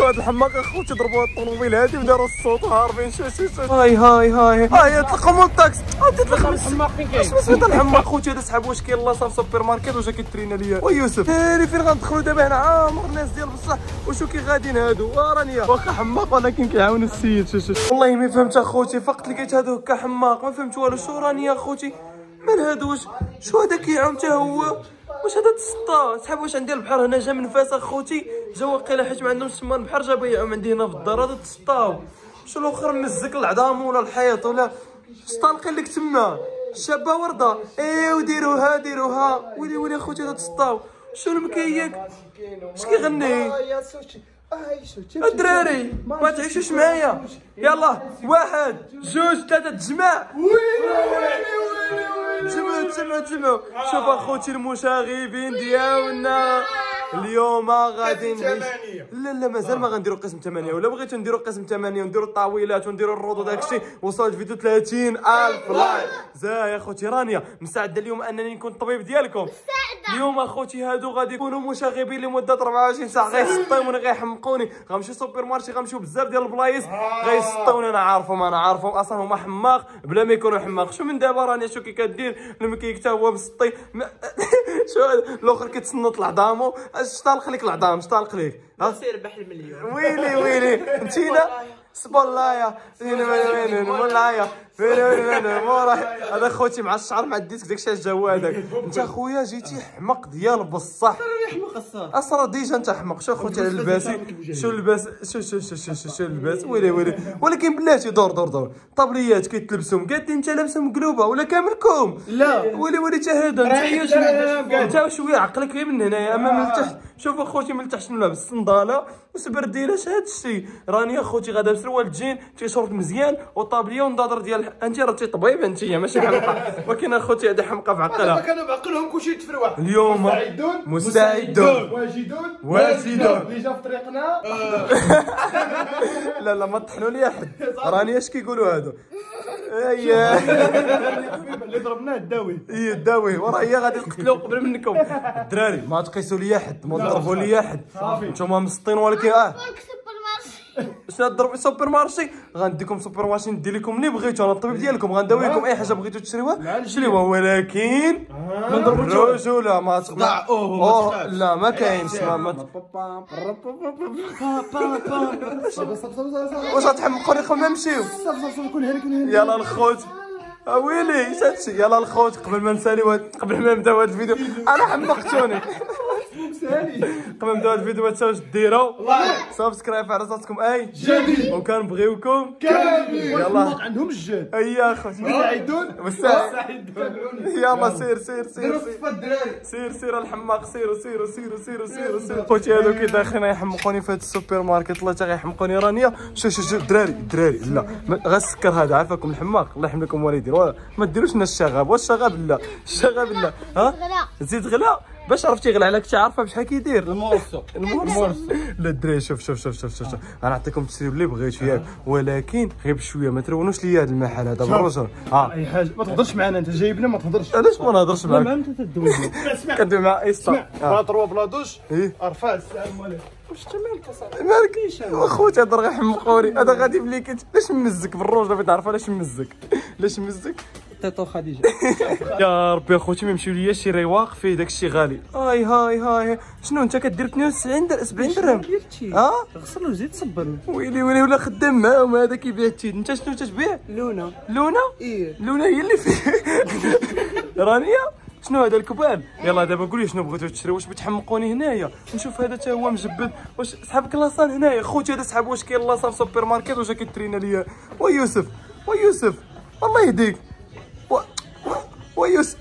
شو هاد الحماق أخوتي ضربوا الطوموبيل هادي وداروا الصوت هاربين شو شو شو هاي هاي هاي. هاي تلقى مول تاكس تلقى الحماق فين كاين؟ اش مسميت الحماق خوتي هذا سحب. واش كاين؟ la salle في سوبر ماركت وجا كيترينا ليا. ويوسف هاني فين غندخلوا دابا هنا. عامر الناس ديال بصح. وشو كي غاديين هادو؟ راني واخا حماق ولكن كيعاون السيد. شو شو والله ما فهمت أخوتي. فقط لقيت هادو هكا حماق. ما فهمت والو. شو راني يا أخوتي؟ من هادو؟ واش شو هذا كيعاون حتى هو؟ واش هذا تسطا صحاب واش عندي البحر هنا جا من فاس اخوتي؟ جا واقيلا حيت ما عندهمش تما البحر جا بيعهم عندي هنا في الدار هذا تسطاو شو الآخر مزك العظام ولا الحيط ولا؟ سطالقين لك تما. شابة وردة. إيه وديروها ديروها. ويلي ويلي اخوتي هذا تسطاو شو المكيك اش كيغني؟ الدراري ما تعيشوش معايا. يلا واحد جوج ثلاثة تجمع. تجمعوا تجمعوا تجمعوا شوف أخوتي المشاغبين ديالنا. اليوم غادي لا لا مازال ما غنديروا قسم 8 ولا بغيتو نديروا قسم 8 ونديروا الطاويلات ونديروا الردود داكشي وصل الفيديو 30000 like. زاي أخوتي رانيا مستعدة اليوم أنني نكون الطبيب ديالكم. اليوم أخوتي هادو غادي يكونوا مشاغبين لمدة 24 ساعة. غيسطيوني غيحمقوني. غنمشي supermarché غنمشيو بزاف ديال البلايص. غيسطوني أنا عارفهم أنا عارفهم. أصلا هما حماق بلا ما يكونوا حماق. شو من دابا راني شو كي كدير؟ المكيك حتى هو مسطي شو؟ الآخر كيتصنط العظامو اش طالق لك العظام اش طالق لك؟ ها؟ سير ربح المليون. ويلي ويلي. انتينا سبولايا وين وين وين مولايا وين وين موراي هذا خوتي مع الشعر مع الديسك داكشي الجو هذاك. انت خويا جيتي حمق ديال بصح. يحمق الصاد أصلا ديجا انت حمق. شو خوتي على لباسي شو اللباس شو شو شو شو شو, شو اللباس ويلي ويلي. ولكن بلاتي دور دور دور. طابليات كيتلبسهم. قالت انت لابسه مقلوبه ولا كاملكم؟ لا. ويلي ويلي حتى هذا انت انت شوية عقلك غير من هنايا أما من التحت شوف اخوتي من التحت شنو لابس صنداله وسبرديلة هاد الشيء راني اخوتي غادا بسروال jean t-shirt مزيان. وطابلية ونضادر ديال أنت راه طبيب أنت ماشي حمقى. ولكن أخوتي هذه حمقى في عقلها. كانوا بعقلهم كلشي تفروح اليوم مستعدون؟ مستعدون. واجدون؟ واجدون. اللي جا في طريقنا؟ لا لا ما طحنوا لي أحد. راني اش كيقولوا هادو؟ اييه اللي ضربناه الداوي. إيه الداوي. وراه هي غادي نقتلو قبل منكم. الدراري ما تقيسوا لي أحد ما تضربوا لي أحد. نتوما مسطين ولكن آه. شنو تضرب supermarché غنديكم supermarché ندير لكم اللي بغيتو أنا الطبيب ديالكم غنداوي لكم أي حاجة بغيتو تشريوها شريوها. ولكن ما نضربوش الرجولة ما أوه، تخافش. لا ما كاينش ما- ما واش غتحمقوني قبل ما نمشيو؟ يلا الخوت. آه ويلي هادشي يلا الخوت قبل ما نسالي وهاد- قبل ما نبداو هاد الفيديو. أنا حمقتوني. قبل ما نبداو الفيديو ما تنساوش ديروا subscribe على راساتكم أي. جديد وكنبغيوكم كامل. يلا. عندهم الجد. أي اخوتي مستعدون مستعد يلا سير سير سير سير. سير سير الحماق. سيروا سيروا سيروا سيروا سيروا سيروا. خوتي هادو كي داخلين يحمقوني في هاد السوبر ماركت الله تا غيحمقوني رانيا شو شو شو الدراري الدراري لا. ما- غنسكر هذا عافاكم الحماق. الله يرحم لكم والدين ولا- ما ديروش لنا الشغب واش الشغب لا. الشغب لا. ها؟ زيد غلا باش عرفتي غلا عليك عارفة بشحال كيدير. المورسو المورس لا الدراري شوف شوف شوف شوف شوف شوف. غنعطيكم التسريب اللي بغيتو ياك ولكن غير بشويه ما ترونوش ليا هذا المحل هذا بالرجل آه. أي حاجة. ما تهضرش معنا أنت جايبنا ما تهضرش. علاش ما نهضرش معاك؟ أنت تدوي. اسمع كندوي مع ايستا بلا آه. تروى بلا دوش. إيه. أرفع السلام عليكم. واش أنت مالك؟ اصاحبي مالك أخوتي هذا راه يحمقوني هذا غادي بليك لاش ممزك بالروج؟ بغيت نعرف علاش ممزك لاش ممزك تيتو خديجة. يا ربي أخوتي ما يمشيو ليا شي رواق فيه داكشي غالي. هاي هاي هاي. شنو أنت كدير 72 در 70 درهم؟ آه غسل وزيد صبر. ويلي ويلي ولا خدام معاهم هذا كيبيع التيد أنت شنو تتبيع لونا. لونا؟ إيه. لونا هي اللي فيه رانيا؟ شنو هذا الكبان يلا دابا قولي شنو بغيتو تشري؟ واش بتحمقوني هنايا؟ نشوف هذا حتى هو مجبد. واش صحابك لاصان هنايا. خوتي هذا صحاب واش كاين لاصان في سوبر ماركت؟ واش كيترينا ليا؟ ويوسف ويوسف الله يهديك. ويوسف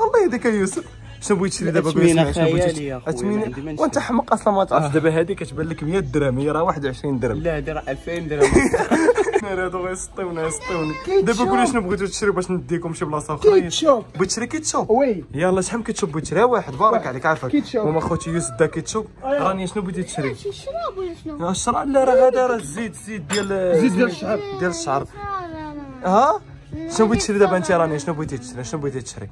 الله يهديك يا يوسف. شنو بغيت تشري دابا يا تشري؟ ما وأنت. حمق أصلا ما تعرف. دابا هذه كتبان لك 100 درهم هي راه 21 درهم. لا دير 2000 درهم. ناري هادو غيسطيونا يسطيوني دابا قولي شنو بغيتو تشري باش نديكم شي بلاصة أخرى؟ كيتشوب. بغيت تشري ketchup. oui. يلا شحال من كيتشوب بغيت تشري واحد. بارك عليك عافاك. ماما خوتي يوسف دا كيتشوب. راني شنو بغيتي تشري؟ شي شراب ولا شنو؟ الشرع لا راه هذا راه الزيت زيت ديال زيت ديال الشعر. ديال الشعر. ها؟ شنو بغيتي تشري دابا انت راني شنو بغيتي تشري شنو بغيتي تشري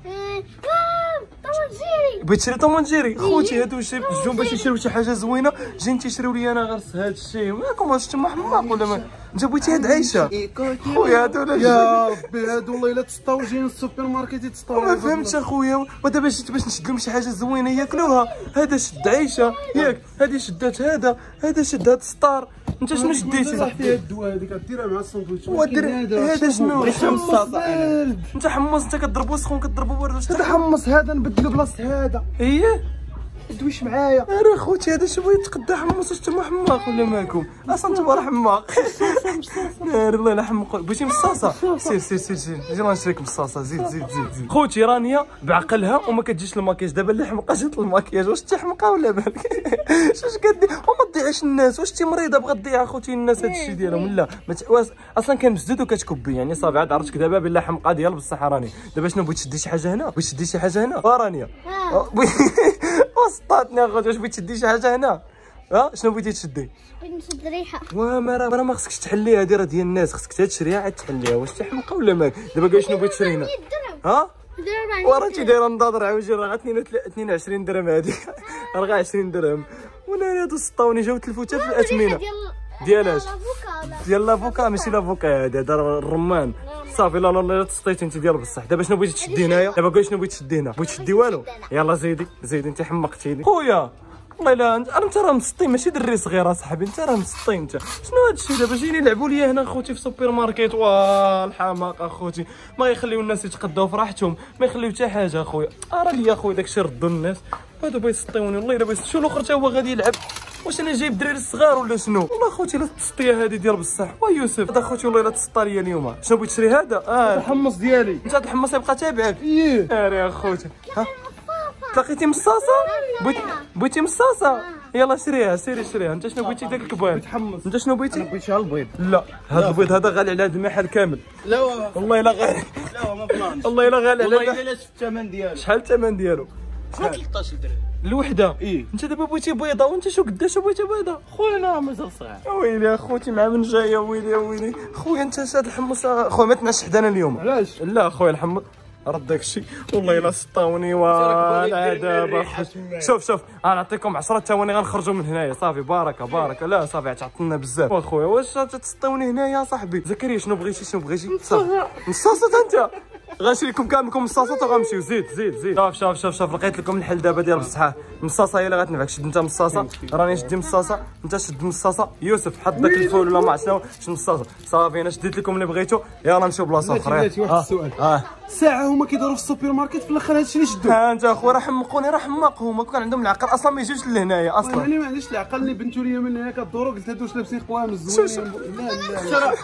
بغيت تشري طوم جيري خوتي هادو شي جون باش يشريو شي حاجة زوينه جايين تيشريو لي أنا غير هاد الشيء مالكم واش أنتم حماق ولا ما انت بغيتي هاد عيشه خويا هادو يا ربي هادو والله الا تسطاو جايين السوبر ماركت يتسطاو ما فهمتش اخويا ودابا جيت باش نشد لهم شي حاجة زوينه ياكلوها هذا شد عيشه ياك هذه شدات هذا هذا شد هاد السطار انت شنو شديتي صاحبي؟ الدواء هذيك ديرها مع الساندويتش ودير هذا شنو؟ انت حمص انت كضربو سخون كضربو بارد هذا حمص هذا نبدلو بلاصة هذا. إيه دويش معايا. راه خوتي هذا شو بغيت تقدى حمص واش نتوما حماق ولا مالكم أصلا نتوما راه حماق. نار الله لا حمق بغيتي مصاصة. سير سير سير سير. يلا نشريك مصاصة. زيد زيد زيد زيد. خوتي رانيا بعقلها وما كتجيش الماكياج دابا اللي حمقه جات الماكياج واش انت حمقه ولا بالك واش كدير وما تضيعش الناس. واش انت مريضة بغا تضيع اخوتي الناس هذا الشيء ديالهم؟ لا. ما أصلا كان مسدود وكتكبي يعني صافي عاد عرفتك دابا بلا حمقه ديال بصح راني دابا شنو بغيت تشدي شي حاجة هنا؟ بغيت تشدي شي حاجة هنا؟ رانيا وسطاتني اخوتي واش بغيت تشدي شي حاجة هنا؟ ها؟ شنو بغيتي تشدي؟ نشد ريحة. وما راه راه ما خصكش تحليها هادي راه ديال الناس خصك تشريها عاد تحليها. واش انت حمقى ولا مالك دابا كاع شنو بغيت تشري هنا؟ ها؟ الدرهم ورا انت دايرة نضاضر عاوجي راه غا 22 درهم هادي. راه غا 20 درهم. وأنا هادو سطاوني جاو تلفوتا في الأثمنة. ديال اش؟ ديال l'avocat ماشي l'avocat هذا هذا الرمان. صافي لا لا لا تسطيتي انت ديال بصح. دابا شنو بغيتي تشدي هنايا؟ دابا قول شنو بغيتي تشدي هنا. بغيتي تشدي والو؟ يلا زيدي زيدي انت حمقتيني. خويا. والله لا انت انت راه مسطي ماشي دري صغير اصاحبي انت راه مسطي انت. شنو هذا الشيء دابا جايين يلعبوا ليا هنا اخوتي في سوبر ماركت. واه الحماق اخوتي ما يخليو الناس يتقداو في راحتهم ما يخليو حتى حاجة اخويا راه ليا اخويا داكشي ردوا الناس. هادو بيسطيوني والله إلا بيسط شو الأخر تا هو غادي يلعب؟ واش أنا جايب دراري الصغار ولا شنو؟ والله خوتي لا التسطيه هذه ديال بصح. وا يوسف. هذا خوتي والله لا تسطى ليا اليوم. شنو بغيت تشري هذا؟ آه. الحمص ديالي. أنت الحمص يبقى تابعك. إيه. ناري يا خوتي ها؟ تلاقيتي مصاصة؟ بغيتي بغيتي مصاصة؟ يلا شريها سيري شريها. أنت شنو بغيتي؟ داك الكبار. تحمص أنت شنو بغيتي؟ بغيت شي البيض لا. هذا البيض هذا غالي على هذا المحل كامل. لا والله إلا غالي. لا ما بلانش والله إلا غالي على والله إلا شفت الثمن ديالو. شحال الثمن ديالو؟ 13 درهم الوحده إيه. أنت دابا بغيتي بيضة وأنت شو قداش بغيتي بيضة؟ خويا أنا مازال صغير. ويلي أخوتي مع من جاي يا ويلي ويلي. خويا أنت هاد الحمص. خويا ما تنعش حدانا اليوم. علاش؟ لا خويا الحمص. رد داك الشيء. والله إلا سطاوني والعذاب شوف شوف. أنا نعطيكم 10 ثواني غنخرجوا من هنايا. صافي باركه باركه لا صافي تعطلنا بزاف. واخويا واش تسطوني هنايا صاحبي؟ زكريا شنو بغيتي شنو بغيتي؟ صافي. مصاصات أنت. غنشري لكم كاملكم مصاصات وغنمشيو زيد زيد زيد. شوف شوف شوف شوف لقيت لكم الحل دابا ديال بصحه مصاصة هي اللي غتنفعك شد أنت مصاصة؟ راني شدي مصاصة. أنت شد مصاصة؟ يوسف حط داك الفول ولا ما عرفت شنو. شد مصاصة. صافي أنا شديت لكم اللي بغيتو. يلا نمشيو بلاصة أخرى. واحد آه. السؤال. آه. ساعه هما كيداروا في السوبر ماركت في الآخر هادشي اللي شدوا ها انت اخويا راه حمقوني راه حماق هما كان عندهم العقل أصلا ما يجيوش لهنايا أصلا يعني ما عنديش العقل اللي بنتو ليا من هنا كدوروا قلت هادو واش لابسين قوام الزوينين لا لا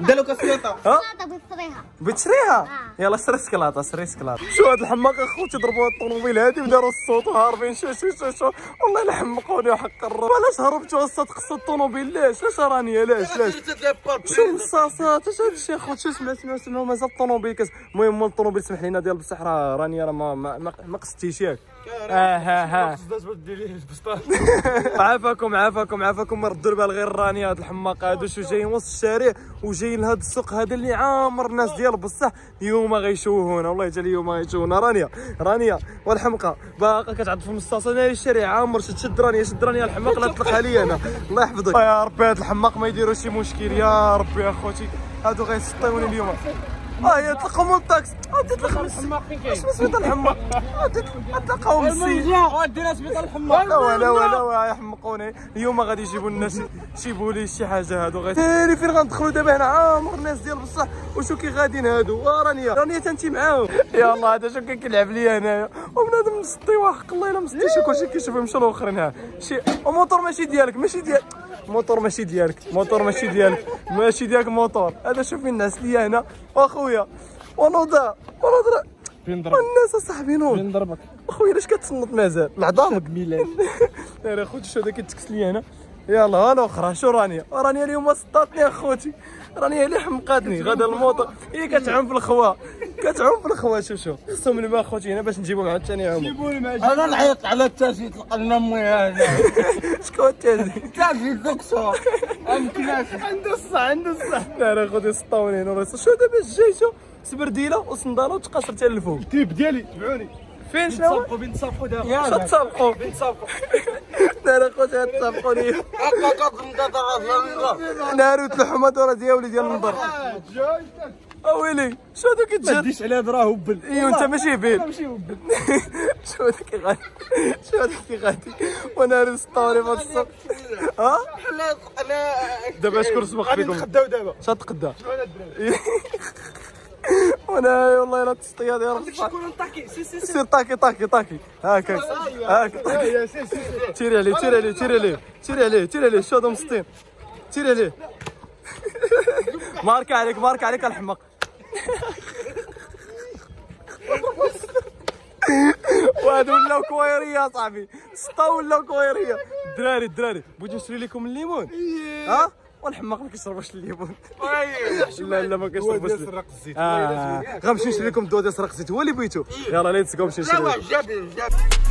دالو كاسيوطه ها بالطريقة بتشريها يلا شري سكلاطه شري سكلاطه شو هاد الحماق اخوتي ضربوا الطوموبيل هادي وداروا الصوت وهاربين شو شو شو شو والله لا حمقوني وحق الرب علاش هربتوا أصلا تقصوا الطوموبيل لاش لاش راني لاش لاش شو مصاصات اش هاد الشيء اخوت شو سمعت سمعت سمعت مازال الطوموبيل كاس المهم مول الطوموبيل سمح لينا ديال بصح راه راني راه ما ما, ما, ما قصتيش ياك. آه ها ها. عافاكم عافاكم عافاكم. ردوا البال غير راني هاد الحماق هادو شو جايين وسط الشارع وجايين لهاد السوق. هذا اللي عامر الناس ديال بصح اليوم غيشوهونا والله حتى اليوم غيشوهونا رانيا رانيا والحمقى باقا كتعض في المصاصه أنا الشارع. عامر شد رانيا شد رانيا الحماق لا تطلقها لي أنا. الله يحفظك. يا ربي هاد الحماق ما يديروا شي مشكل. يا ربي يا خوتي هادو غيسطيوني اليوم. آه يا تلقاو من الطاكس آه تلقاو من الحماق اش سميتو الحماق. آه تلقاو من السي. ودينا سبيطار الحمار لا ولا ولا ولا يحمقوني. اليوم غادي يجيبوا الناس يجيبوا لي شي حاجة هادو. غير تيري فين غندخلوا دابا هنا؟ عامر الناس ديال بصح. وشو كي غاديين هادو؟ آه رانيا رانيا تنتي معاهم. يا الله هذا شو كيلعب لي هنايا وبنادم مسطي وحق الله الا مسطي. شو كلشي كيشوف يمشي الأخرين ها شي وموتور ماشي ديالك ماشي ديال موتور ماشي ديالك موتور ماشي ديالك ماشي ديالك موتور. هذا شوف فين نعس ليا هنا. واخويا ونوضا ونوضا فين ضرب الناس أصاحبي نوض. فين ضربك؟ أخويا علاش كتصنت مازال؟ العظام ميلان يا اخوتي شو هذا كيتكس لي هنا. يلا ها الاخرى شو رانيا رانيا اليوم صطاتني أخوتي. رانيا اللي حمقاتني غدا الموطر هي كتعوم في الخوا. كتعوم في الخوا شوف شوف. خصهم الماء اخوتي هنا باش نجيبهم عاوتاني يعوموا أنا نعيط على التاسي تلقى لنا امي هذا شكون التازي تاسي دكتور يمكن عنده الصح عنده الصح. لا لا خوتي سطاوني نورس شو دابا جاي شو سبرديله وصندالة وتقاصر حتى للفوق التيب ديالي تبعوني. فين شنو بين نتسابقوا دابا. شو تسابقوا نتسابقوا لا لا خوتي تسابقوا لي. ناروت الحمى دورة ديالي ديال النظر. اويلي شو هذاك ما الجد؟ تديش عليها راه هبل. ايوا أنت ماشي بيل ماشي هبل. شو هذاك غادي؟ شو هذاك غادي؟ وأنا راه ستوري في السوق ها؟ دابا شكون سبق غادي فيكم نتخداو دابا. شاد تقدا وأنا والله الا تصطياد يا رب سير طاكي طاكي طاكي. هاكا. يا سي سي سي تيري عليه تيري عليه تيري عليه تيري عليه تيري عليه. شو هذا مسطين تيري عليه. ماركة عليك ماركة عليك الحمق. وهذا ولاو كويرية صاحبي. سطا ولاو كويرية. الدراري الدراري بغيت نشري لكم الليمون. ها؟ والحماق ما كيشربوش الليمون لا لا ما كيشربوش. سرق الزيت. آه. غنمشي نشري لكم دودة سرق زيت هو اللي بغيتو. يلا let's go نمشي نشري لكم. Oh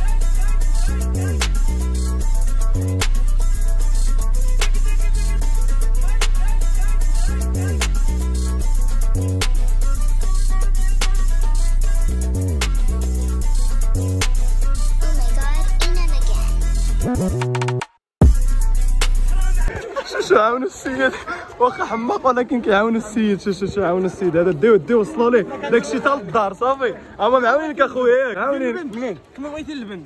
عاونوا السيد. واخا حماق ولكن كيعاونوا السيد. شو شو شو عاونوا السيد؟ هذا ديو ديو وصلوا ليه. داك الشيء حتى للدار صافي. هما معاونينك اخويا ياك معاونين منين كما بغيتي اللبن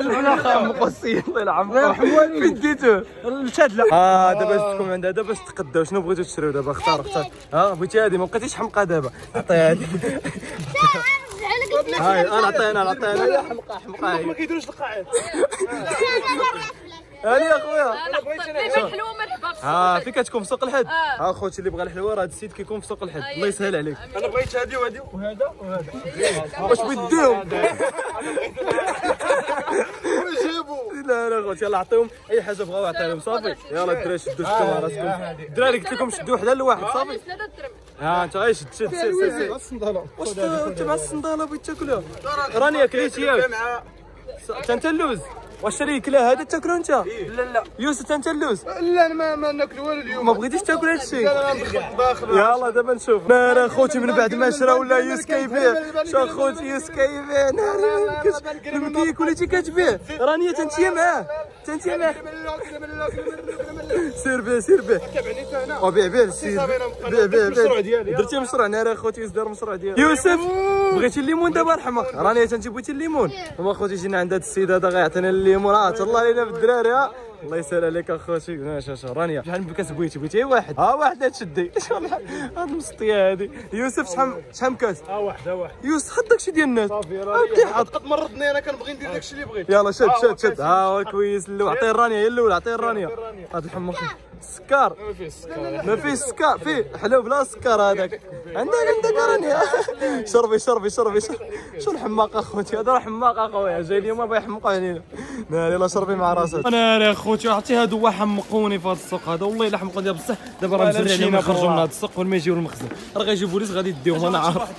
أنا خامق السيد الله يلعن. فين ديتوه الشادله آه دابا جبتكم عندها. دابا باش تقداو؟ شنو بغيتو تشريو دابا؟ اختار اختار. آه بغيتي هذه؟ ما بقيتيش حمقى دابا. عطيها هذه. هاي أنا عطينا عطينا. حمقى حمقى. ما هاي كيديروش القاعات هاني يا خويا. الحلوة مرحبا ها فين كتكون في سوق الحد. ها خوتي اللي بغى الحلوة راه هذا السيد كيكون في سوق الحد. الله يسهل عليك. أنا بغيت هذه وهذه وهذا وهذا. واش بيديهم لا لا خوتي يلا عطيهم. أي حاجة بغاو عطيهم صافي. يلا الدراري شدوا شدوا راسكم الدراري قلت لكم شدوا وحده لواحد صافي. ها انت غير شد شد سير سير. سير واش انت مع الصنداله بغيت تاكلها. راني اكليت ياك. انت اللوز واش شري كلا هذا تاكلو انت لا لا يوسف انت اللوز لا ما ما ناكل والو اليوم ما بغيتيش تاكل هذا الشيء يلا دابا نشوف لا لا خوتي من بعد ما شرا ولا يوس كيبيع شو خوتي يوس كيبيع ناري المكيك وليتي كتبيع راني انت معاه انت معاه سير به سير به وبيع بيع السيد بيع بيع بيع. درتي مشروع ناري اخوتي يوسف دار مشروع ديالي يوسف بغيتي الليمون دابا الحمق راني انت بغيتي الليمون هما اخوتي جينا عند هذا السيد هذا غيعطينا الليمون ها تهلا علينا بالدراري الله يسهل عليك أخوتي. شوف رانيا. شحال من كاس بغيتي بغيتي واحد. ها واحد تشدي هاد المسطية هادي. يوسف شحال شحال من كاس ها واحد ها واحد. يوسف حط داكشي ديال الناس. صافي حط قد مرضني أنا كنبغي ندير داكشي اللي بغيت. يلا شد شد شد. ها هو كويس الأول عطيه الرانيا هي الأول عطيه الرانيا. هاد الحمق السكر ما فيه السكر ما فيه سكر. فيه حلو بلا سكر هذاك. عندك عندك رانيا شربي شربي شربي. شربي شو الحماق أخوتي. هذا راه حماق أخويا. جاي اليوم بغا يحمقوا علينا ناري لا شربي مع راسك. أنا يا أخوتي عرفتي هادو حمقوني في هذا السوق هذا. والله إلا حمقوني. بصح دابا راه مزري عليهم يخرجوا من هذا السوق ولا ما يجيو للمخزن راه غيجيبوا ليس غادي يديهم أنا عارف.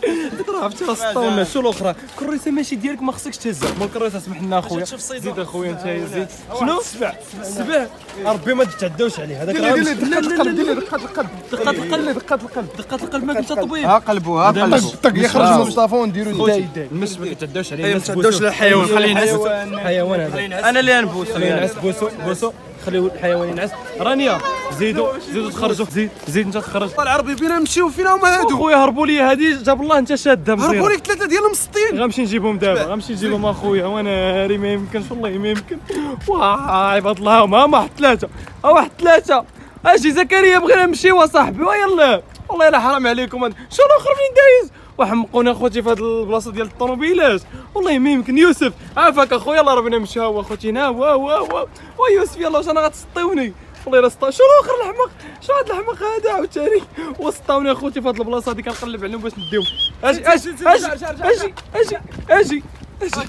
راه عرفتي راه سطونا شو الاخرى كريسه ماشي ديالك ما خصكش تهزها ما الكريسه سمح لنا اخويا زيد اخويا انت زيد شنو السبع السبع ربي ما تتعداوش عليه هذاك راه دير لي دقات القلب دير لي دقات القلب دقات القلب دقات القلب دقات القلب ما كنت طبيب ها قلبو ها قلبو طق يخرج من مصطفى ونديرو المش ما كتعداوش عليه ما تعداوش للحيوان خليه ينعس حيوان هذا أنا اللي نبوس خليه ينعس بوسو بوسو خليه الحيوان ينعس. رانيا زيدوا زيدوا تخرجوا زيد زيد انت تخرج. العربي بينا نمشيو فينا هما هادو. خويا هربوا لي. هذه جاب الله انت شاده هربوا مزيان لك ثلاثة ديال المسطين غنمشي نجيبهم دابا غنمشي نجيبهم أخويا. وأنا هاري ما يمكنش والله ما يمكن. واه عباد الله ما واحد ثلاثة. واحد ثلاثة. أجي زكريا بغينا نمشيو اصاحبي ويلا. والله إلا حرام عليكم. شو الآخر فين دايز. وحمقونا أخوتي في هاد البلاصة ديال الطوموبيلات والله ما يمكن. يوسف عافاك أخويا. راه بغينا نمشيو هو أخوتي. هنا وا وا وا ويوسف يلا واش أنا غتسطيوني؟ والله إلا سطا شو الآخر الحمق شو هاد الحمق هذا؟ عاوتاني. وسطاوني أخوتي في هاد البلاصة. هادي كنقلب عليهم باش نديهم. أجي أجي أجي أجي أجي أجي. أجي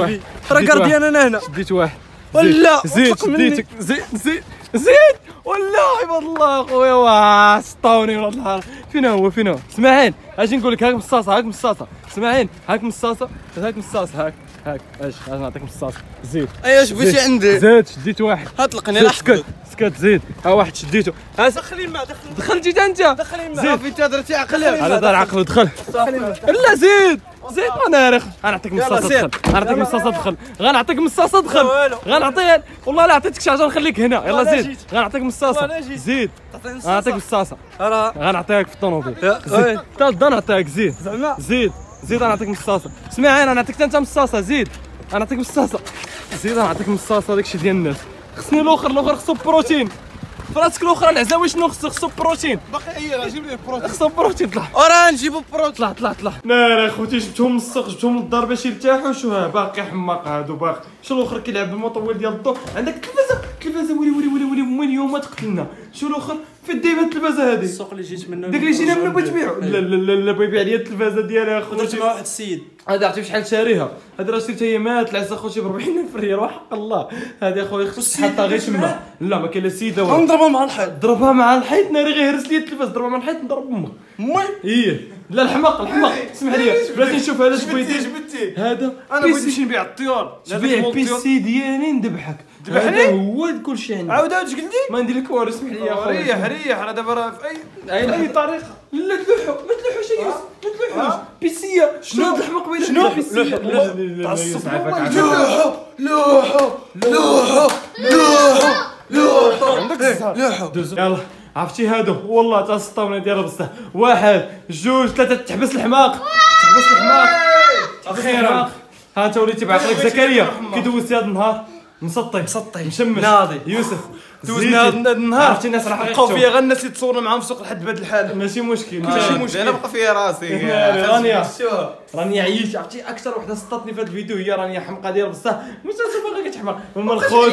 واحد. راه gardien واحد. أنا هنا. شديت واحد. ولا، زيد. شديتك زيد زيد زيد ولا عباد الله اخويا واه سطاوني ولاد الحرام فين هو فين هو اسمعين أجي نقول لك هاك مصاصة هاك مصاصة. اسمعين هاك مصاصة هاك مصاصة هاك. هاك. اش أنا نعطيك مصاص زيد. إيش؟ بغيتي عندي؟ زيد شديت واحد. اطلقني زيد راه سكت. سكت زيد. ها واحد شديته. ها دخلي الماء دخل دخل جيت انت دخلي الماء زيد. في تهضرتي عقل. على دار عقل دخل. لا زيد. زيد أنا رخ. غنعطيك مصاصة. دخل. غنعطيك مصاصة دخل. غنعطيك مصاصة دخل. غنعطيها والله لا عطيتك شي حاجة نخليك هنا. يلا زيد. غنعطيك مصاصة. زيد. غنعطيك مصاصة. راه غنعطيك في الطوموبيل زيد. تا نعطيك زيد. زعما. زيد. زيد أنا نعطيك مصاصة. اسمع أنا نعطيك أنت مصاصة زيد. أنا نعطيك مصاصة. زيد أنا نعطيك مصاصة داكشي ديال الناس. خصني الأخر الأخر خصو بروتين. فراسك الأخرى العزاوي شنو خصو؟ خصو بروتين. باقي أي راه جيب لي البروتين خصو بروتين طلع. وراه نجيبو بروتين. طلع طلع طلع. لا خوتي جبتهم من السوق جبتهم للدار باش يرتاحوا. شو ها باقي حماق هادو باقي. شو الأخر كيلعب بالمطول ديال الضو عندك التلفازه التلفازه ولي ولي ولي ولي من يوم ما تقتلنا. شو الأخر؟ فين دايما التلفازة هذه السوق اللي جيت منه. داك اللي جينا منه بغيت تبيعو. لا لا لا لا بغا يبيع لي التلفازة ديالها درت خوتي. مع واحد السيد. هذا عرفتي بشحال شاريها. هذا راه شريتها هي مات العزة خوتي ب 40000 ريال وحق الله. هذه أخويا خصك تحطها غير تما. لا ما كاين لا سيدة ولا غنضربها مع الحيط. ضربها مع الحيط ناري غير هرس لي التلفاز ضربها مع الحيط نضرب أمك مي إيه. لا الحماق الحماق. اسمح لي بلاتي نشوف هذا بغيتي جبتي هذا أنا. بغيت نمشي نبيع الطيور. تبيع PC ديالي ندبحك؟ هذا هو كل شيء عندي عاود اش قلتي؟ ما ندير لك والو اسمح لي ريح ريح أنا دابا راه في اي أي طريقة؟ لا تلوحوا ما تلوحوش يا يوسف ما تلوحوش. PC شنو؟ هاد الحماق بين شنو؟ لوحوا، لا لا لا لا تعصب. يوسف عافاك عافاك. لوحو لوحو لوحو لوحو لوحو. عندك الزهر. لوحو دوز يلا عرفتي هادو؟ والله تا السطاونه ديالها بصح واحد جوج ثلاثة تحبس الحماق. تحبس الحماق. أخيرا ها انت وليتي بعقلك زكريا. كي دوزتي هذا النهار. مسطي مسطي. مشمش ناضي. يوسف. هذا النهار عرفتي الناس راح بقاو فيا غير الناس يتصوروا معاهم في السوق لحد بهذا الحال. ماشي مشكل. ماشي ماشي مشكل. أنا بقى فيا راسي. رانيا. شوف راني عييت عرفتي أكثر وحدة سطاتني في هذا الفيديو هي رانيا حمقى ديال بصح. مش نشوفها غير كتحمق هما الخوت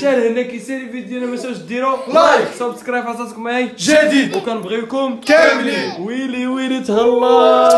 شال هنا كيسالي فيديونا ما تنساوش ديروا like. subscribe عطاتكم معايا. جديد. وكنبغيكم كاملين. ويلي ويلي تهلا